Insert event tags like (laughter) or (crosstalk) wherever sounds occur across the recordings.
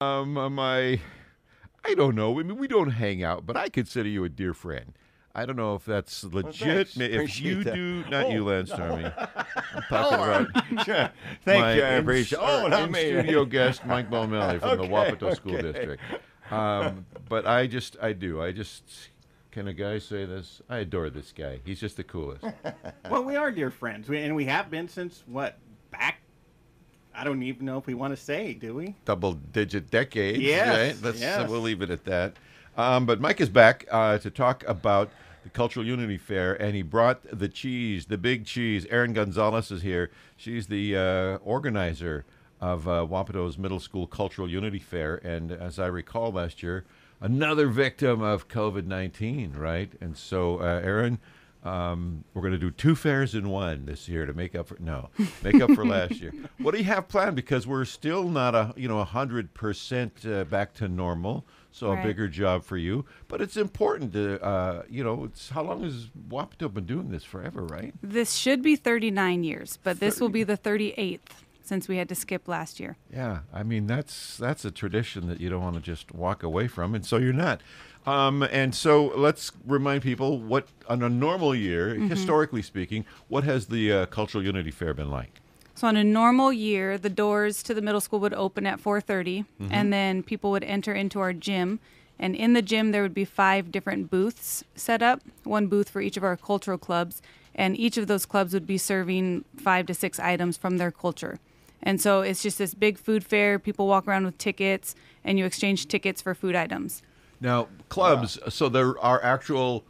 Um, my, I don't know. I mean, we don't hang out, but I consider you a dear friend. I don't know if that's legit. thanks. if you that. do, not you, Oh, Lance Stormy. (laughs) I'm talking about Sure. (laughs) Thank my you. I in- appreciate. our Oh, not me. in-studio (laughs) guest, Mike Bomelli from the Okay, Wapato School okay. District. Um, but I just, I do. I just, can a guy say this? I adore this guy. He's just the coolest. Well, we are dear friends, we, and we have been since what back. I don't even know if we want to say, do we? double-digit decades. Yes, right? Let's yes. we'll leave it at that. Um, but Mike is back uh, to talk about the Cultural Unity Fair, and he brought the cheese, the big cheese. Erin Gonzalez is here. She's the uh, organizer of uh, Wapato's Middle School Cultural Unity Fair, and as I recall last year, another victim of COVID nineteen, right? And so, uh, Erin. Um, we're going to do two fairs in one this year to make up for no, make up for (laughs) last year. What do you have planned? Because we're still not a you know a hundred percent uh, back to normal, so Right. a bigger job for you. But it's important to uh, you know it's how long has Wapato been doing this forever, right? This should be 39 years, but this will be the 38th since we had to skip last year. Yeah, I mean that's that's a tradition that you don't want to just walk away from, and so you're not. Um, and so let's remind people what on a normal year, historically speaking, what has the uh, Cultural Unity Fair been like? So on a normal year, the doors to the middle school would open at 4:30, and then people would enter into our gym. And in the gym, there would be five different booths set up, one booth for each of our cultural clubs, and each of those clubs would be serving five to six items from their culture. And so it's just this big food fair. People walk around with tickets, and you exchange tickets for food items. Now, clubs, so there are actual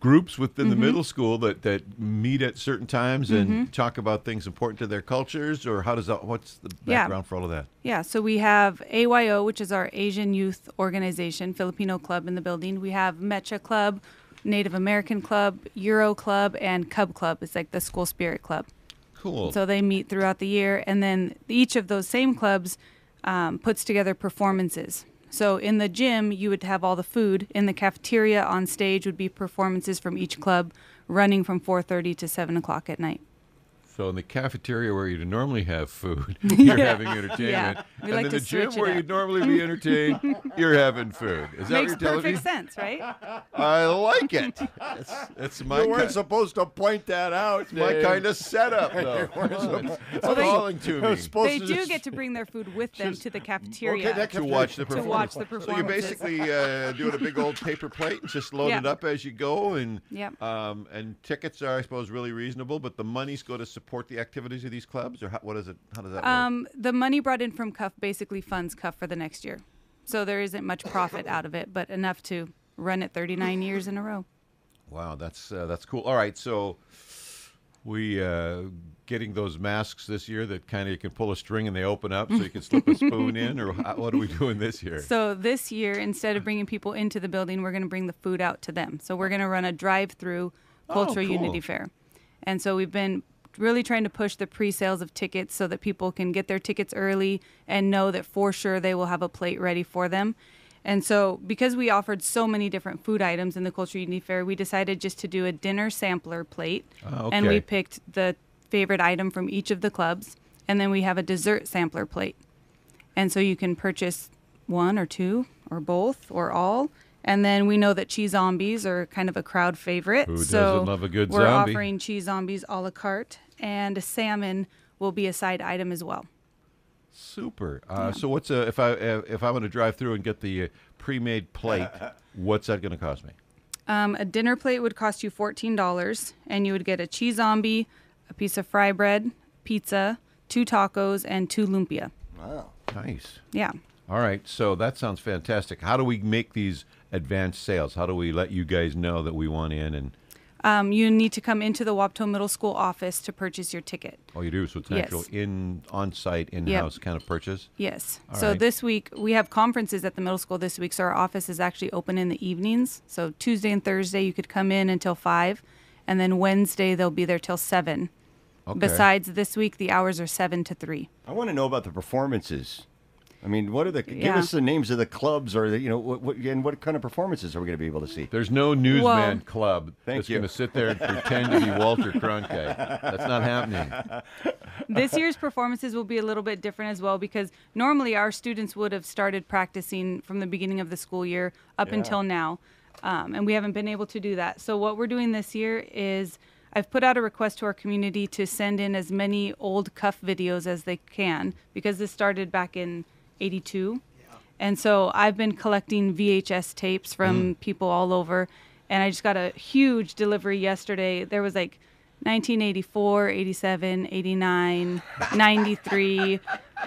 groups within Mm-hmm. the middle school that, that meet at certain times and talk about things important to their cultures, or how does that, what's the Yeah. background for all of that? Yeah, so we have AYO, which is our Asian Youth Organization, Filipino club in the building. We have Mecha Club, Native American Club, Euro Club, and Cub Club. It's like the school spirit club. Cool. So they meet throughout the year, and then each of those same clubs um, puts together performances. So in the gym, you would have all the food. In the cafeteria, on stage would be performances from each club, running from 4:30 to 7 o'clock at night. So in the cafeteria where you'd normally have food, (laughs) you're Yeah. having entertainment. Yeah. And like in the gym where up. you'd normally be entertained, (laughs) you're having food. Is that Makes what you're telling me? perfect sense, right? (laughs) I like it. That's, that's my You weren't kind, supposed to point that out. my kind of setup, though. it's it's calling to me. They to do just- get to bring their food with them to the cafeteria. Okay, to watch the performance. To watch the performance. So you're basically uh, doing a big old paper plate and just load Yeah. it up as you go, and Yep. um, and tickets are, I suppose, really reasonable. But the monies go to support the activities of these clubs, or how, what is it? How does that work? Um, the money brought in from Cuff basically funds Cuff for the next year. So there isn't much profit out of it, but enough to run it 39 years in a row. Wow, that's uh, that's cool. All right, so we uh, getting those masks this year that kind of you can pull a string and they open up, so you can slip a spoon in, or how, what are we doing this year? So this year, instead of bringing people into the building, we're going to bring the food out to them. So we're going to run a drive-through Cultural cool. Unity Fair. And so we've been really trying to push the pre-sales of tickets so that people can get their tickets early and know that for sure they will have a plate ready for them. And so because we offered so many different food items in the Culture Unity Fair, we decided just to do a dinner sampler plate. Ah, And we picked the favorite item from each of the clubs. And then we have a dessert sampler plate. And so you can purchase one or two or both or all. And then we know that cheese zombies are kind of a crowd favorite. Who so doesn't love a good we're zombie? offering cheese zombies a la carte, and salmon will be a side item as well. Super. Uh, So what's a if I uh, if I want to drive through and get the uh, pre-made plate, (laughs) what's that going to cost me? Um, a dinner plate would cost you fourteen dollars, and you would get a cheese zombie, a piece of fry bread, pizza, two tacos, and two lumpia. Wow. Nice. Yeah. All right, so that sounds fantastic. How do we make these advanced sales? How do we let you guys know that we want in and Um, you need to come into the Wapato Middle School office to purchase your ticket. oh you do so it's an Yes. actual in on-site in-house kind of purchase? Yes. All so right. this week we have conferences at the middle school this week. So our office is actually open in the evenings. So Tuesday and Thursday you could come in until five, and then Wednesday they'll be there till seven. Okay. Besides this week, the hours are seven to three. I want to know about the performances. I mean, what are the? Give us the names of the clubs, or the, you know, what, what and what kind of performances are we going to be able to see? There's no newsman Well- club Thank that's you. going to sit there and pretend to be Walter Cronkite. That's not happening. this year's performances will be a little bit different as well because normally our students would have started practicing from the beginning of the school year up Yeah. until now, um, and we haven't been able to do that. So what we're doing this year is I've put out a request to our community to send in as many old cuff videos as they can because this started back in '82. And so I've been collecting VHS tapes from people all over. And I just got a huge delivery yesterday. There was like 1984, 87, 89, (laughs) 93.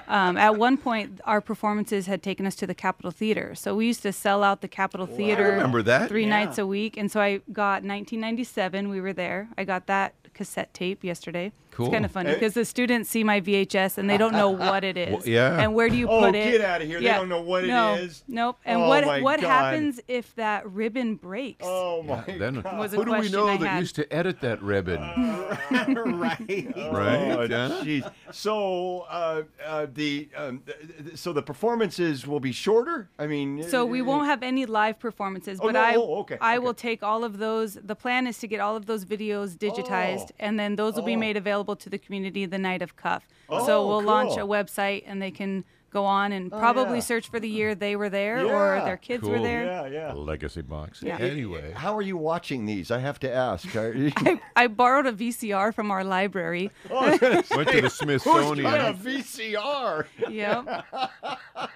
Um, at one point, our performances had taken us to the Capitol Theater. So we used to sell out the Capitol Theater remember that. three Yeah. nights a week. And so I got 1997. We were there. I got that cassette tape yesterday. Cool. It's kind of funny because the students see my VHS and they don't know (laughs) what it is. Well, yeah. And where do you Oh, put it? get out of here. They don't know what it no, is. Nope. And Oh, what what God. happens if that ribbon breaks? Oh my Then God. Was a who do we know I that had. used to edit that ribbon? (laughs) right. Right, Oh, yeah. jeez. So uh, uh, the um, th- th- so the performances will be shorter. I mean, So we won't have any live performances, Oh, but no, I oh, okay, I okay. will take all of those. The plan is to get all of those videos digitized, Oh. and then those will be Oh. made available to the community the night of Cuff. Oh, so we'll launch a cool. website, and they can go on and oh, probably yeah. search for the year they were there or Yeah. their kids were Cool. there. Yeah, yeah. Legacy box. Yeah. Anyway. How are you watching these? I have to ask. Are (laughs) you- I, I borrowed a VCR from our library. Oh. Went to the (laughs) Who's got a Smithsonian. VCR? (laughs)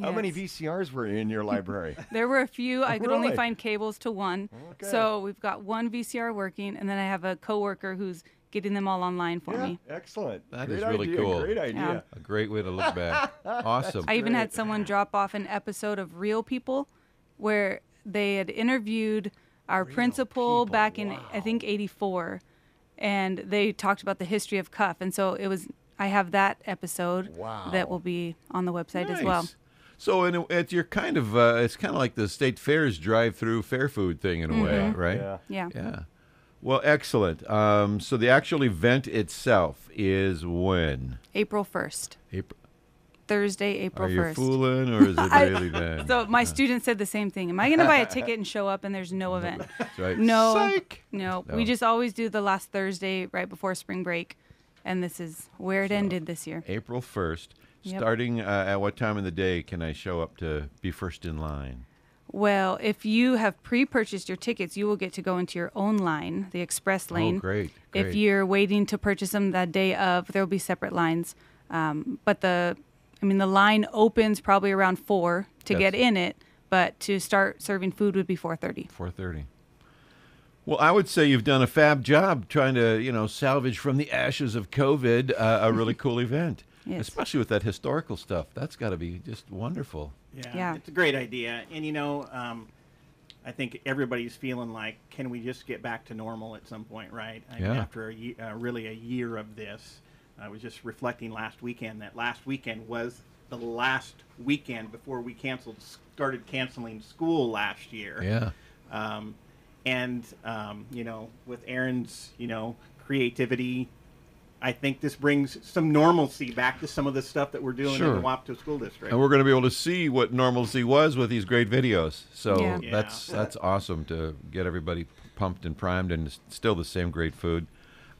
yep. How many VCRs were in your library? (laughs) There were a few. I could only find cables to one. Okay. So we've got one VCR working, and then I have a coworker who's getting them all online for yeah, me. excellent. That Great is really idea, cool. Great idea. A great way to look back. (laughs) Awesome. I even had someone drop off an episode of Real People where they had interviewed our principal People, back in I think 84 and they talked about the history of cuff and so it was I have that episode Wow. that will be on the website as well. Nice. So in a, it's your kind of uh, it's kind of like the state fair's drive-through fair food thing in a way, Mm-hmm. right? Yeah. Yeah. Yeah. Well, excellent. Um, so the actual event itself is when? April 1st. April. Thursday, April first. Are you 1st. fooling, or is it (laughs) really then? So my student said the same thing. Am I going to buy a ticket and show up and there's no (laughs) event? That's right. No. Psych. No, No. we just always do the last Thursday right before spring break, and this is where it ended this year. April first. Yep. Starting uh, at what time of the day can I show up to be first in line? Well, if you have pre-purchased your tickets, you will get to go into your own line, the express lane. Oh, great. If you're waiting to purchase them that day of, there will be separate lines. Um, but the, I mean, the line opens probably around four to Yes. get in it, but to start serving food would be 4:30. 4:30. Well, I would say you've done a fab job trying to, you know, salvage from the ashes of COVID uh, a really cool event, Yes. especially with that historical stuff. That's got to be just wonderful. Yeah, Yeah. it's a great idea. And you know, um, I think everybody's feeling like, can we just get back to normal at some point, right? I mean, Yeah. after a ye- uh, really a year of this, I was just reflecting last weekend that last weekend was the last weekend before we canceled, started canceling school last year. Yeah. Um, and um, you know, with Erin's, you know, creativity, I think this brings some normalcy back to some of the stuff that we're doing Sure. in the Wapato School District. And we're going to be able to see what normalcy was with these great videos. So Yeah. Yeah. that's that's awesome to get everybody pumped and primed, and still the same great food.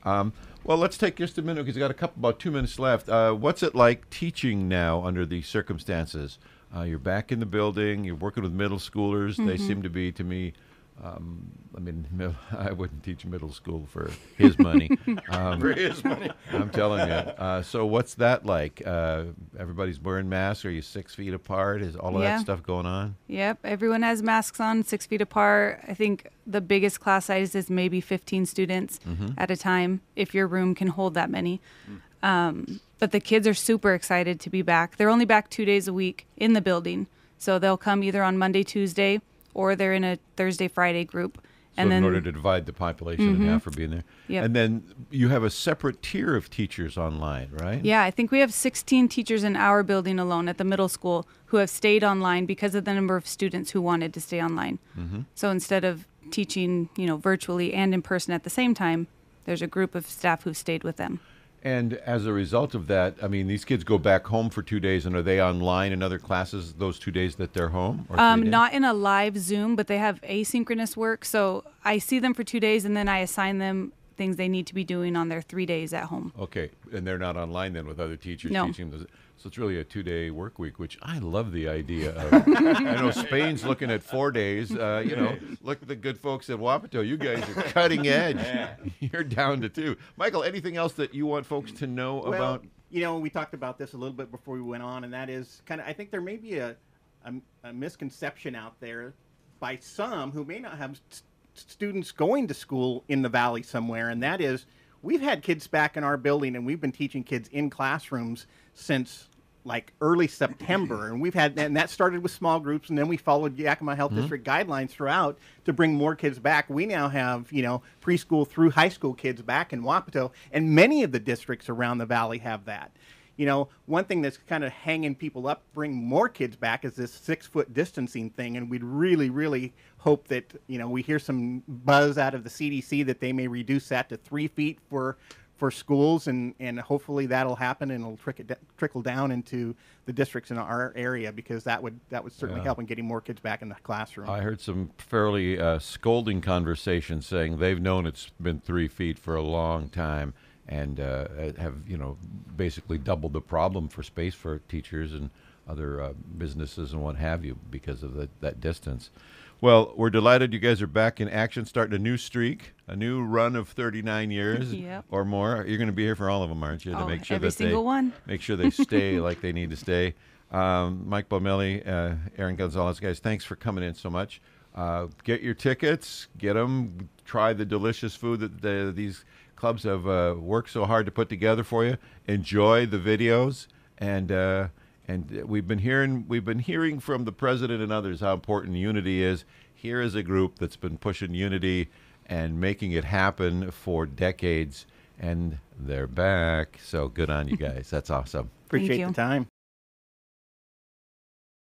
Um, well, let's take just a minute because we got a couple about two minutes left. Uh, what's it like teaching now under these circumstances? Uh, you're back in the building. You're working with middle schoolers. They seem to be to me. Um, I mean, (laughs) I wouldn't teach middle school for his money. (laughs) Um, For his money. I'm telling you. Uh, so what's that like? Uh, everybody's wearing masks. Are you six feet apart? Is all of Yeah. that stuff going on? Yep, everyone has masks on, six feet apart. I think the biggest class size is maybe 15 students at a time, if your room can hold that many. Um, but the kids are super excited to be back. They're only back two days a week in the building, so they'll come either on Monday, Tuesday, or they're in a Thursday, Friday group. So And in order to divide the population in half mm-hmm. for being there, Yep. and then you have a separate tier of teachers online, right? Yeah, I think we have 16 teachers in our building alone at the middle school who have stayed online because of the number of students who wanted to stay online. Mm-hmm. So instead of teaching, you know, virtually and in person at the same time, there's a group of staff who stayed with them. And as a result of that, I mean, these kids go back home for two days, and are they online in other classes those two days that they're home? or Um, not in a live Zoom, but they have asynchronous work. So I see them for two days, and then I assign them things they need to be doing on their three days at home. Okay, and they're not online then with other teachers No. teaching them. So it's really a two-day work week, which I love the idea of. (laughs) I know Spain's looking at four days. Uh, you know, look at the good folks at Wapato. You guys are cutting (laughs) edge. You're down to two. Michael, anything else that you want folks to know Well, about? you know, we talked about this a little bit before we went on, and that is kind of. I think there may be a, a, a misconception out there by some who may not have s- students going to school in the valley somewhere, and that is we've had kids back in our building, and we've been teaching kids in classrooms since like early September, and we've had and that started with small groups, and then we followed Yakima Health mm-hmm. District guidelines throughout to bring more kids back. We now have you know preschool through high school kids back in Wapato, and many of the districts around the valley have that. You know, one thing that's kind of hanging people up, bring more kids back, is this six foot distancing thing, and we'd really, really hope that you know we hear some buzz out of the CDC that they may reduce that to three feet for for schools, and, and hopefully that'll happen and it'll trickle, trickle down into the districts in our area because that would that would certainly Yeah. help in getting more kids back in the classroom. I heard some fairly uh, scolding conversations saying they've known it's been three feet for a long time and uh, have, you know, basically doubled the problem for space for teachers and other uh, businesses and what have you because of the, that distance. Well, we're delighted you guys are back in action, starting a new streak, a new run of 39 years (laughs) Yep. or more. You're going to be here for all of them, aren't you? To Oh, make sure every that single they one. make sure they stay (laughs) like they need to stay. Um, Mike Bomelli, uh, Erin Gonzalez, guys, thanks for coming in so much. Uh, get your tickets, get them, try the delicious food that the, these clubs have uh, worked so hard to put together for you. Enjoy the videos, and uh, and we've been hearing we've been hearing from the president and others how important unity is. Here is a group that's been pushing unity and making it happen for decades, and they're back. So good on you (laughs) guys. That's awesome. Appreciate you. the time.